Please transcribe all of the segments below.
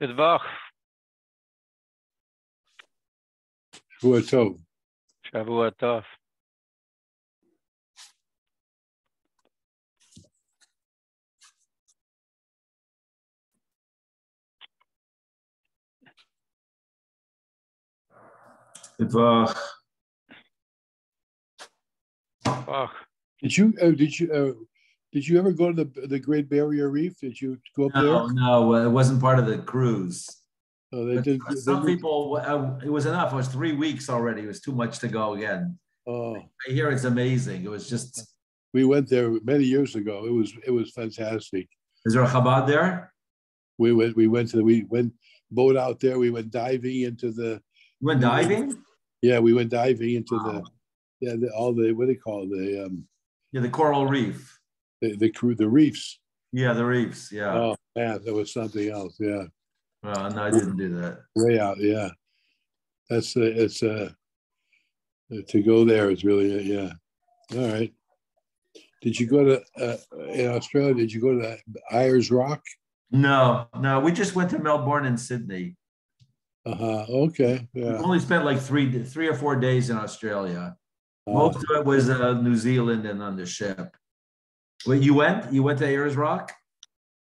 Goodbach. Shavua Shavua Tov. Goodbach. Did you? Oh, did you? Oh did you ever go to the, the Great Barrier Reef? Did you go up No, there? no, it wasn't part of the cruise. Oh, they But did. for they some people, uh, it was enough. It was three weeks already. It was too much to go again. Oh, I hear it's amazing. It was just, we went there many years ago. It was, it was fantastic. is there a Chabad there? We went, we went to, the we went boat out there. We went diving into the, You went diving? yeah, we went diving into the, yeah, the, all the, what do they call it? the, um, Yeah, the coral reef. The, the crew, the reefs. Yeah, the reefs. Yeah. Oh, man, that was something else. Yeah. Uh, no, I didn't do that. way out. Yeah, that's uh, it's uh to go there is really yeah. All right. Did you go to uh, in Australia? Did you go to Ayers Rock? No, no, we just went to Melbourne and Sydney. Uh huh. Okay. We only spent like three, three or four days in Australia. Uh, Most of it was uh, New Zealand and on the ship. Well, you went? You went to Ayers Rock?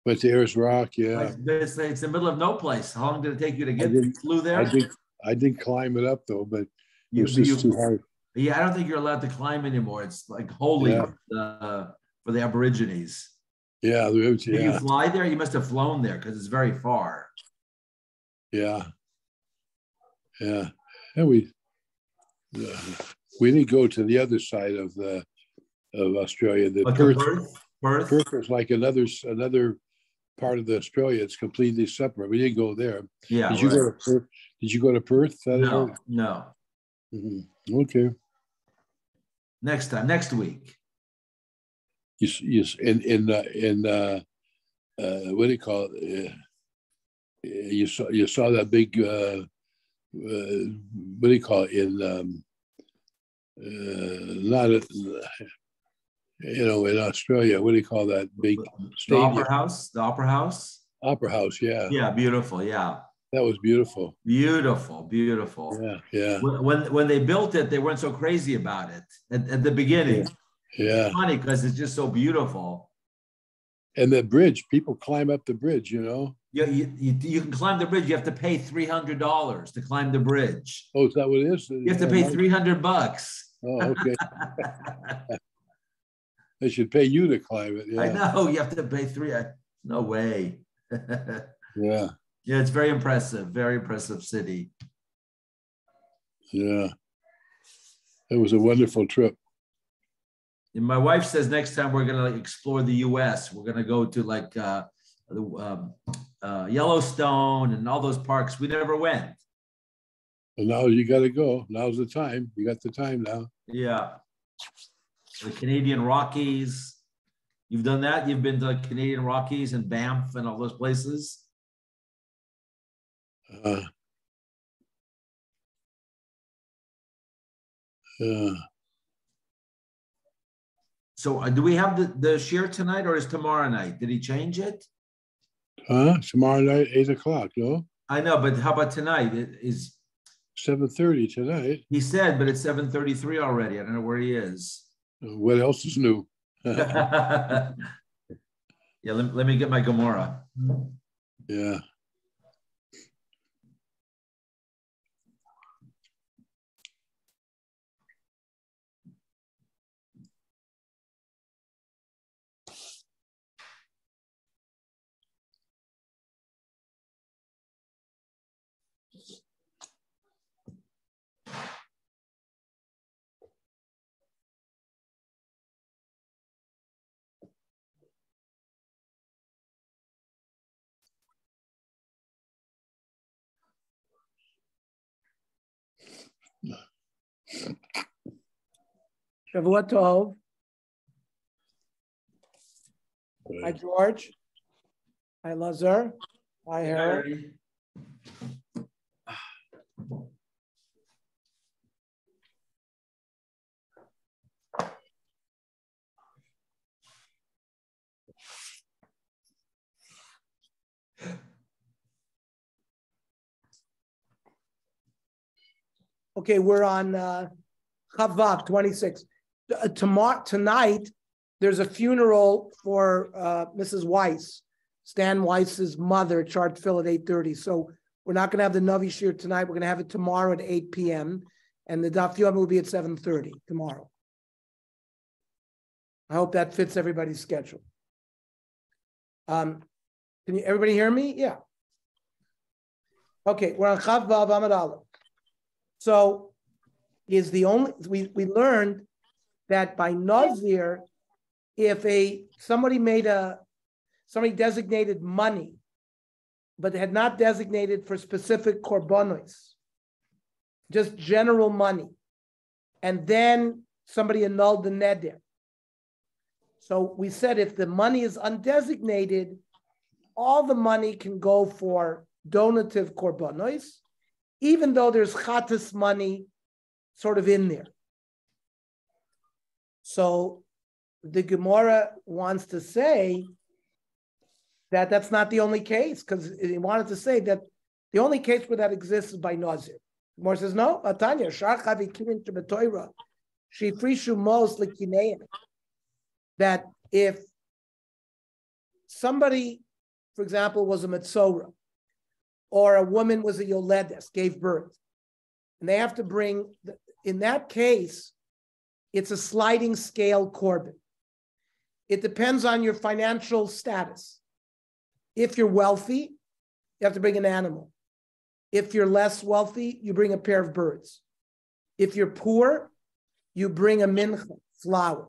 went to Ayers Rock. Yeah. Like, It's, it's the middle of no place. How long did it take you to get? You flew there? I did. I didn't climb it up though, but it You- was just you- too hard. yeah, I don't think you're allowed to climb anymore. It's like holy Yeah. uh, for the Aborigines. Yeah. there was- Did you fly there? You must have flown there because it's very far. Yeah. Yeah. And we uh, we didn't go to the other side of the of Australia. The to Perth. Perth, Perth, Perth is like another another part of the Australia. It's completely separate. We didn't go there. yeah. Did you go to. Perth? Did you go to Perth? No, no. Mhm. Okay. Next time, next week. You s- you in in uh, in uh, uh, what do you call it? Uh, you saw you saw that big uh, uh, what do you call it in um, uh, not a, you know in Australia what do you call that big The Opera House, the Opera House. opera house? Yeah, Yeah, beautiful. Yeah, that was beautiful. beautiful, beautiful. Yeah, yeah, When, when they built it, they weren't so crazy about it at, at the beginning. yeah. Funny because it's just so beautiful. And the bridge, people climb up the bridge. You know. You, you, you, you can climb the bridge. You have to pay three hundred dollars to climb the bridge. Oh, is that what it is? You have to pay three hundred bucks. Oh, okay. They should pay you to climb it. I know you have to pay three. I- No way. yeah, yeah, it's very impressive. Very impressive city. yeah. It was a wonderful trip. And my wife says next time we're gonna like, explore the U.S. We're gonna go to like uh, the um, uh, Yellowstone and all those parks. We never went. And now you got to go. Now's the time. You got the time now. Yeah. The Canadian Rockies. You've done that? You've been to Canadian Rockies and Banff and all those places? Uh, yeah. So uh, do we have the, the share tonight or is tomorrow night? Did he change it? Huh? Tomorrow night, eight o'clock. No, I know, but how about tonight? It is seven thirty tonight. he said, but it's 733 already. I don't know where he is. What else is new? yeah, let, let me get my Gemara. yeah. Shavua Tov. Hi, George. Hi, Lazar. Hi, Harold. Okay, we're on uh, Chavav 26. Uh, tomorrow, tonight, there's a funeral for uh, Mrs. Weiss, Stan Weiss's mother, chart fill at 8.30. So we're not going to have the Navi Shir tonight. We're going to have it tomorrow at 8 p.m. And the Daf Yomi will be at 7.30 tomorrow. I hope that fits everybody's schedule. Um, can you everybody hear me? Yeah. Okay, we're on Chav Vav Aleph. So is the only we we learned that by Nazir, if a somebody made a somebody designated money, but had not designated for specific korbanos, just general money, and then somebody annulled the neder. So we said if the money is undesignated, all the money can go for donative korbanos, even though there's chatas money sort of in there. So the Gemara wants to say that that's not the only case because he wanted to say that the only case where that exists is by Nazir. Gemara says, no, Atanya, Sharchavi Kirin Shebetoira, Shifrishu Mos. That if somebody, for example, was a Metzora, or a woman was a Yoledes, gave birth, and they have to bring, in that case, it's a sliding scale korban. It depends on your financial status. If you're wealthy, you have to bring an animal. If you're less wealthy, you bring a pair of birds. If you're poor, you bring a mincha, flour.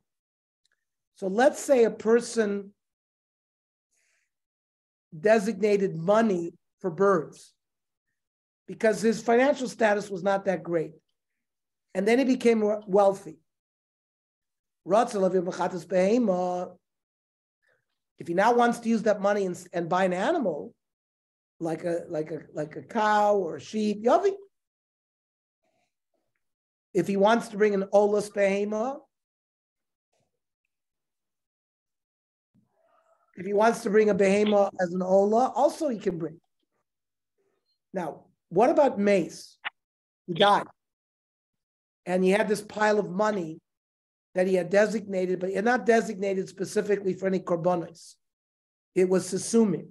So let's say a person designated money for birds because his financial status was not that great. And then he became wealthy. If he now wants to use that money and, and buy an animal, like a like a like a cow or a sheep, yavi. If he wants to bring an olas behema, if he wants to bring a behema as an ola, also he can bring. Now, what about mace? He died, and he had this pile of money that he had designated, but he had not designated specifically for any korbanos. It was sasumim.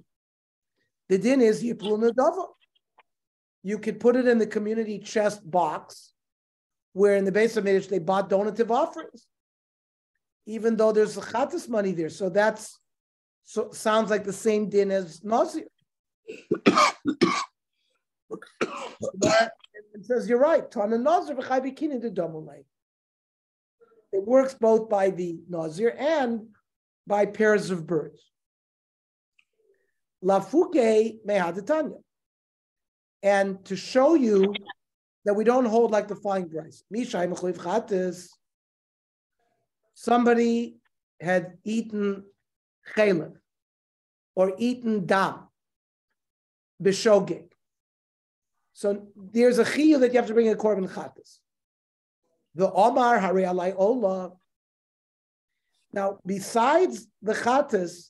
The din is yiplun adava. You could put it in the community chest box, where in the base of Midrash they bought donative offerings, even though there's a chatas money there. So that's so sounds like the same din as Nazir. it says you're right. It works both by the Nazir and by pairs of birds. Lafuke mehadatanya. And to show you that we don't hold like the flying price. Somebody had eaten chaylev or eaten dam, bishogeg. So there's a chiyuv that you have to bring a korban chatas. The Omar Hari Alai Ola. Now, besides the Chatas,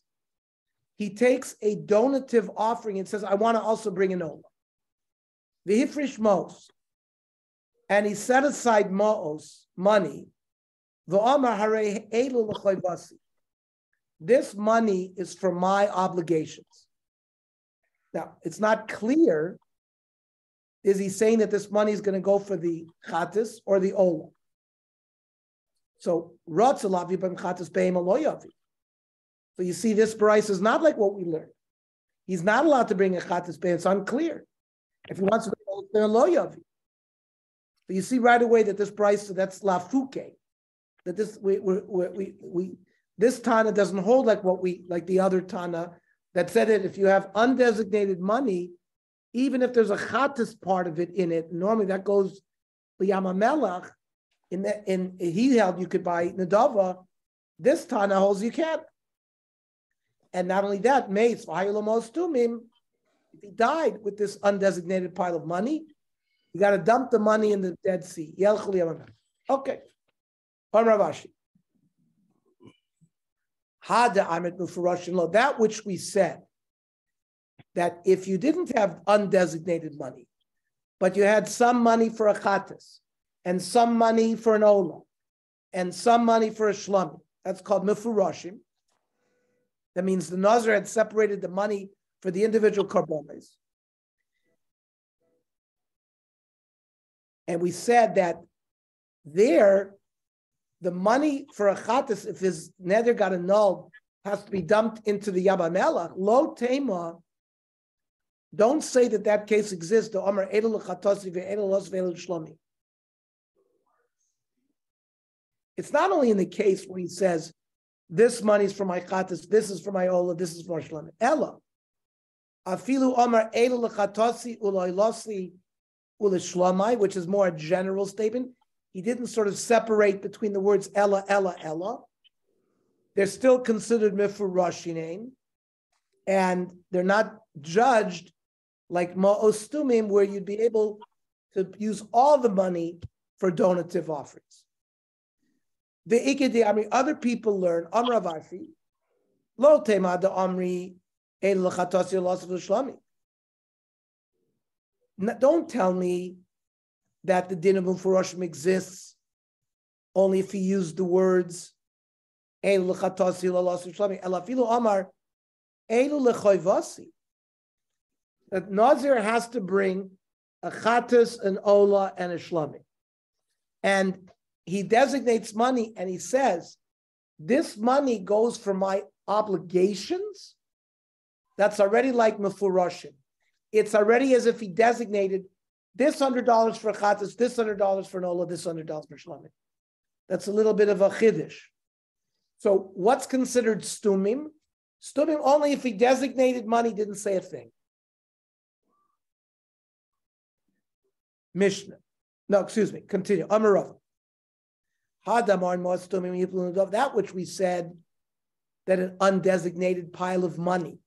he takes a donative offering and says, I want to also bring an Ola. The Hifrish Mos. And he set aside Mos, money. The Omar Hari Elu This money is for my obligations. Now, it's not clear is he saying that this money is going to go for the chatis or the ola? So ratzalavi b'm beim aloyavi. So you see, this price is not like what we learned. He's not allowed to bring a chatis beim. It's unclear. If he wants to bring a loyavi. But you see right away that this price that's lafuke. That this we we we, we this Tana doesn't hold like what we like the other Tana that said that if you have undesignated money, even if there's a chatas part of it in it, normally that goes liyamamelach. In that, in he held you could buy nadava. This Tana holds you can't. And not only that, mace tumim. If he died with this undesignated pile of money, you got to dump the money in the Dead Sea. Okay. Rav Ashi. Hada Amit That which we said that if you didn't have undesignated money, but you had some money for a chatas, and some money for an ola, and some money for a shlami. That's called mifurashim. That means the Nazir had separated the money for the individual karbonis. And we said that there, the money for a chatas, if his neder got annulled, has to be dumped into the Yabamelach. Lo tema. Don't say that that case exists. The Omer edel. It's not only in the case where he says, this money is for my chatas, this is for my ola, this is for shlomi. Ella. Afilu Omer edel chatasi uloilosli ulishlamai, which is more a general statement. He didn't sort of separate between the words Ella, Ella, Ella. They're still considered mifurashinain, and they're not judged like ma'ostumim, where you'd be able to use all the money for donative offerings. The ikedi amri, other people learn amravafi, lo tema the amri. Don't tell me that the din of Mufurashim exists only if he used the words Elu amar Elu. That Nazir has to bring a chatas, an ola, and a shlami. And he designates money and he says, this money goes for my obligations. That's already like Mefurashim it's already as if he designated this hundred dollars for chatas, this hundred dollars for an Ola, this hundred dollars for shlamim. That's a little bit of a chiddush. So what's considered stumim? Stumim only if he designated money, didn't say a thing. Mishnah. No, excuse me. Continue. Amarav. That which we said that an undesignated pile of money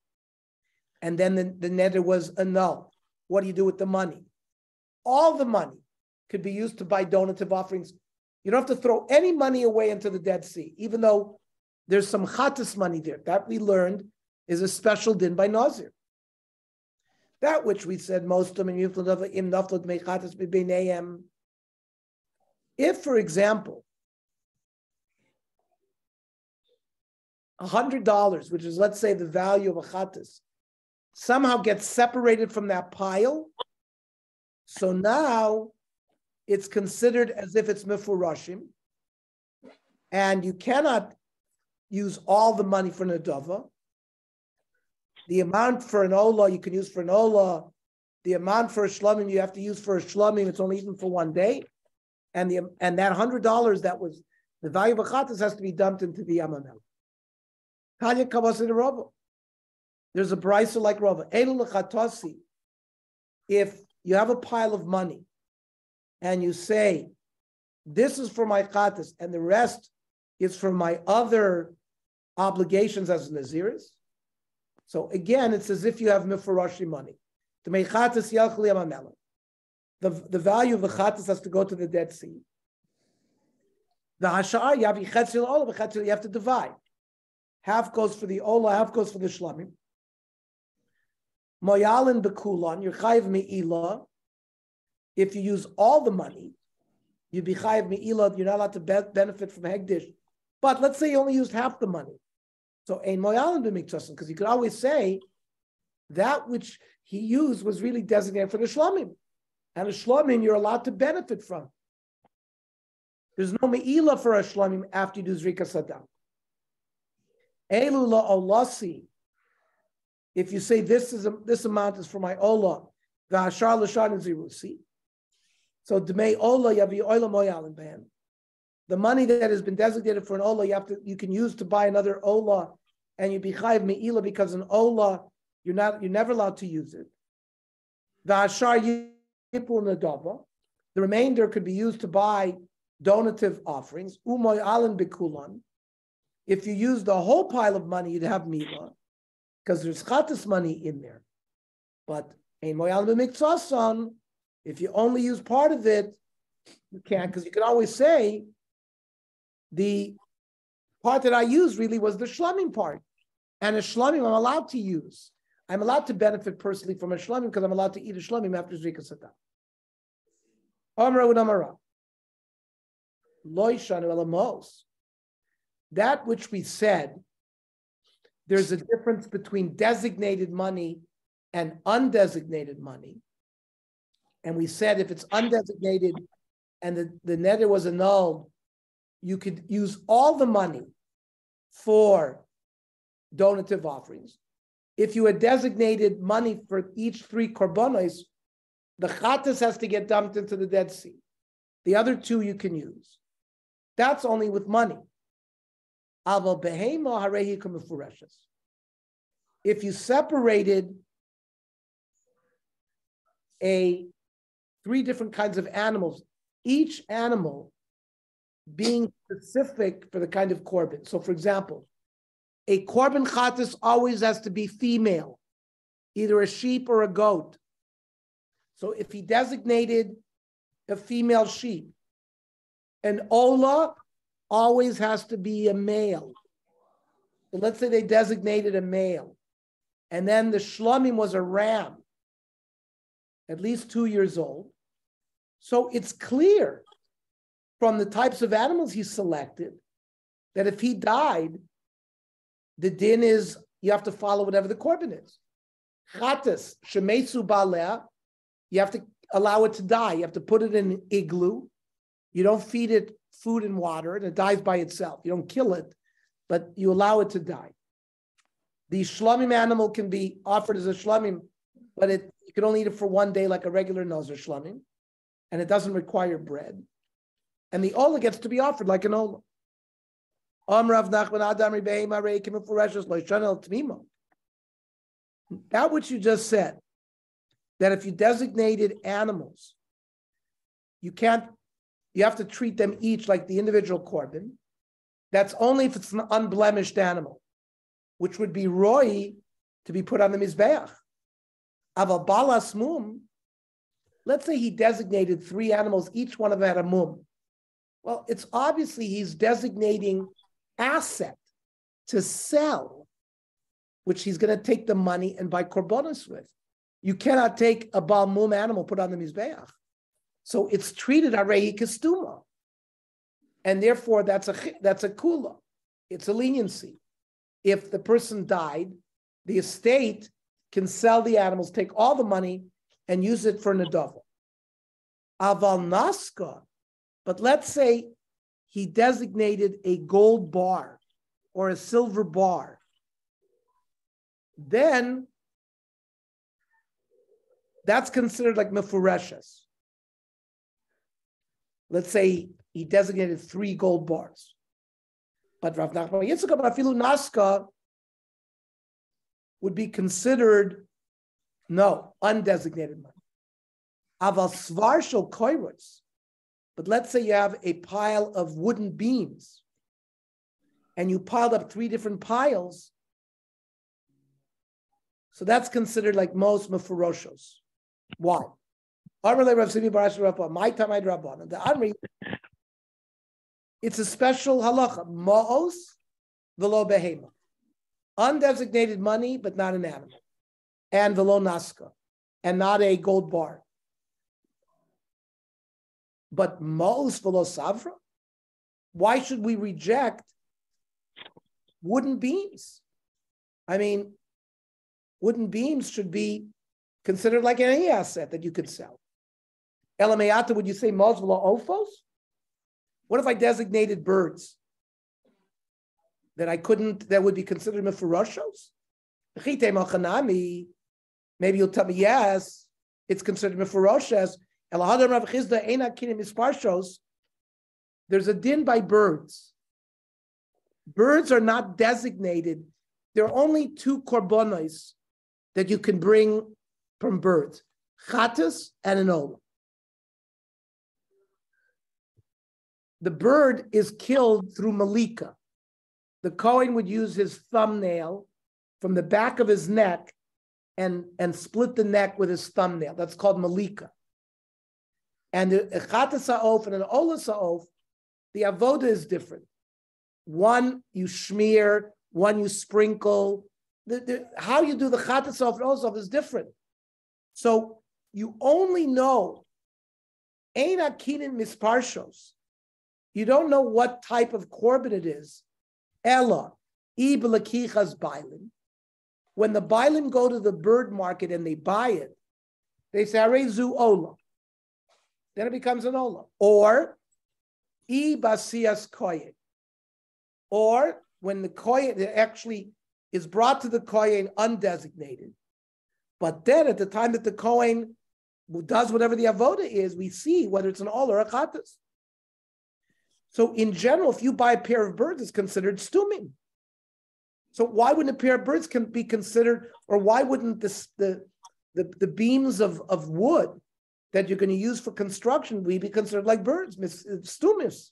and then the, the neder was annulled. What do you do with the money? All the money could be used to buy donative offerings. You don't have to throw any money away into the Dead Sea, even though there's some chatas money there. That we learned is a special din by Nazir. That which we said most of them if, for example, hundred dollars, which is let's say the value of a chatas, somehow gets separated from that pile. So now it's considered as if it's mifurashim, and you cannot use all the money for nadava. The amount for an ola you can use for an ola. The amount for a shlamim you have to use for a shlamim. It's only even for one day, and the and that hundred dollars that was the value of a chatas has to be dumped into the yamamel. Tanya in the there's a brisa like Rava. If you have a pile of money and you say, this is for my chatas and the rest is for my other obligations as Nezirus. So again, it's as if you have mifarashi money. The, the value of the chatas has to go to the Dead Sea. The hashar, you have you have to divide. Half goes for the ola, half goes for the shlamim. Moyalin bekulan, you're chayiv me'ila. If you use all the money, you'd be chayiv me'ila, you're not allowed to be- benefit from hegdish. But let's say you only used half the money. So ein moyalin b'miktosin, because you could always say that which he used was really designated for the shlomim. And a shlomim you're allowed to benefit from. There's no me'ila for a shlomim after you do zrika sadam. Elu la'olasi, if you say this is a, this amount is for my ola, the hashar l'shan zirusi. So dmei ola yavi oila moyalin ban. The money that has been designated for an ola, you have to you can use to buy another ola, and you be chayiv meila because an ola you're not you're never allowed to use it. The hashar yipul nadava. The remainder could be used to buy donative offerings. Umoy alin bikulan. If you use the whole pile of money, you'd have mila because there's chatas money in there. But ein moyal b'miktzasan, if you only use part of it, you can't, because you can always say the part that I used really was the shlamim part. And a shlamim I'm allowed to use. I'm allowed to benefit personally from a shlamim because I'm allowed to eat a shlamim after Zrika Satan. Amra Amara. That which we said, there's a difference between designated money and undesignated money. And we said if it's undesignated and the, the neder was annulled, you could use all the money for donative offerings. If you had designated money for each three korbanos, the chatas has to get dumped into the Dead Sea. The other two you can use. That's only with money. If you separated a three different kinds of animals, each animal being specific for the kind of korban. So, for example, a korban chatas always has to be female, either a sheep or a goat. So, if he designated a female sheep, an ola always has to be a male. So let's say they designated a male, and then the shlomim was a ram, at least two years old. So it's clear from the types of animals he selected that if he died, the din is you have to follow whatever the korban is. Chatas, shemesu balea, you have to allow it to die. You have to put it in an igloo. You don't feed it food and water, and it dies by itself. You don't kill it, but you allow it to die. The shlomim animal can be offered as a shlomim, but it you can only eat it for one day like a regular nozer shlomim, and it doesn't require bread and the ola gets to be offered like an ola. That which you just said, that if you designated animals, you can't, you have to treat them each like the individual korban. That's only if it's an unblemished animal, which would be roi to be put on the mizbeach. Aval balas mum. Let's say he designated three animals, each one of them had a mum. Well, it's obviously he's designating asset to sell, which he's going to take the money and buy korbanos with. You cannot take a balmum animal, put on the mizbeach. So it's treated arehi kastuma. And therefore, that's a that's a kula. It's a leniency. If the person died, the estate can sell the animals, take all the money, and use it for nadava. Aval naska, but let's say he designated a gold bar or a silver bar. Then that's considered like mefureshes. Let's say he designated three gold bars. But Rav Nachman Yitzchak Afilu Naska would be considered no undesignated money. Aval svarshal koirus, but let's say you have a pile of wooden beams and you piled up three different piles. So that's considered like most mefuroshos. Why? My time I The Amri, it's a special halacha. Ma'os velo behema. Undesignated money, but not an animal. And velo naska. And not a gold bar. But Ma'os Savra? Why should we reject wooden beams? I mean, wooden beams should be considered like any asset that you could sell. Elameata, would you say Mosvela Ophos? What if I designated birds that I couldn't, that would be considered mefuroshos? Maybe you'll tell me, yes, it's considered mefuroshos, there's a din by birds. Birds are not designated. There are only two korbanos that you can bring from birds, chatas and an ola. The bird is killed through malika. The Kohen would use his thumbnail from the back of his neck and, and split the neck with his thumbnail. That's called malika. And the Echata Sa'of and an Ola Sa'of, the Avoda is different. One you smear, one you sprinkle. The, the, how you do the Chata Sa'of and Ola Sa'of is different. So you only know Ein akinin misparshos. You don't know what type of korban it is. Ella, iblakichas bailin. When the bailin go to the bird market and they buy it, they say arezu ola. Then it becomes an ola. Or ibasias koyin. Or when the koyin actually is brought to the koyin undesignated. But then at the time that the kohen does whatever the avoda is, we see whether it's an all or a chatas. So in general, if you buy a pair of birds, it's considered stuming. So why wouldn't a pair of birds can be considered, or why wouldn't this, the, the, the beams of, of wood that you're going to use for construction we be considered like birds, uh, stumis?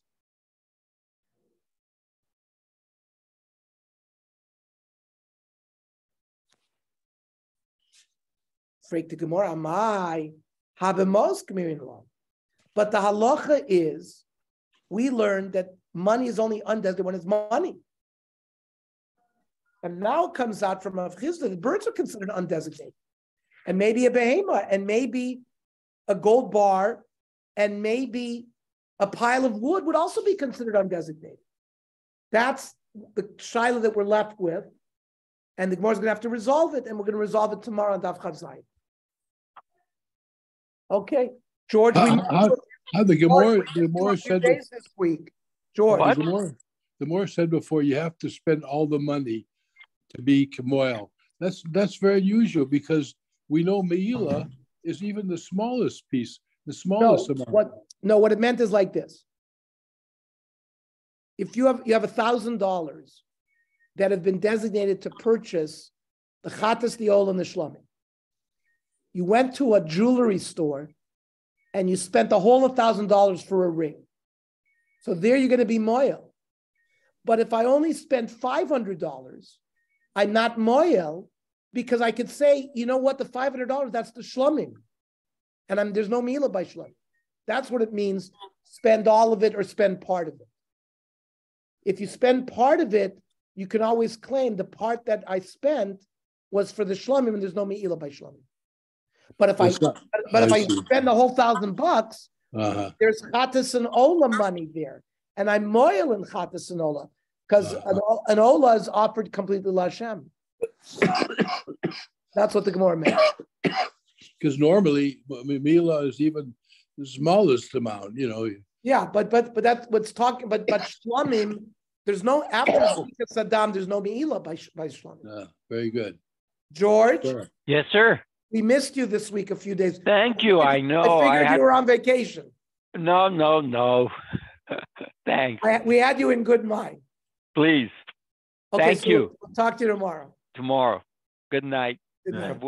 Freak the Gemara, my have most law. But the halacha is, we learned that money is only undesignated when it's money. And now it comes out from a chizda, the birds are considered undesignated. And maybe a behema, and maybe a gold bar, and maybe a pile of wood would also be considered undesignated. That's the shaila that we're left with. And the Gemara is going to have to resolve it, and we're going to resolve it tomorrow on Daf Chav Okay, George. How, how, how the Gemara, the Gemara said this week, George. The Gemara, the Gemara said before you have to spend all the money to be Kemoel. That's that's very unusual because we know Meila is even the smallest piece, the smallest no, amount. What no, what it meant is like this. If you have you have a thousand dollars that have been designated to purchase the chatas, the ol, and the shlamim, you went to a jewelry store and you spent a whole thousand dollars for a ring. So there you're going to be moyel. But if I only spent $500, I'm not moyel because I could say, you know what, the $500, that's the shlumim. And I'm, there's no mila by shlum. That's what it means, spend all of it or spend part of it. If you spend part of it, you can always claim the part that I spent was for the shlumim and there's no mila by shlumim. But if I, not, but if I, I spend the whole thousand bucks, uh-huh. there's chatas and ola money there, and I'm moil in chatas and ola because uh-huh. an, an, ola is offered completely lashem. That's what the Gemara meant. Because normally, mila is even the smallest amount, you know. Yeah, but but but that's what's talking. But but shlomim, there's no after Saddam. There's no meila by by shlomim. Uh, very good, George. Sure. Yes, sir. We missed you this week a few days. Thank you. I know. I figured I had... you were on vacation. No, no, no. Thanks. We had you in good mind. Please. Okay, Thank so you. We'll talk to you tomorrow. Tomorrow. Good night. Good night.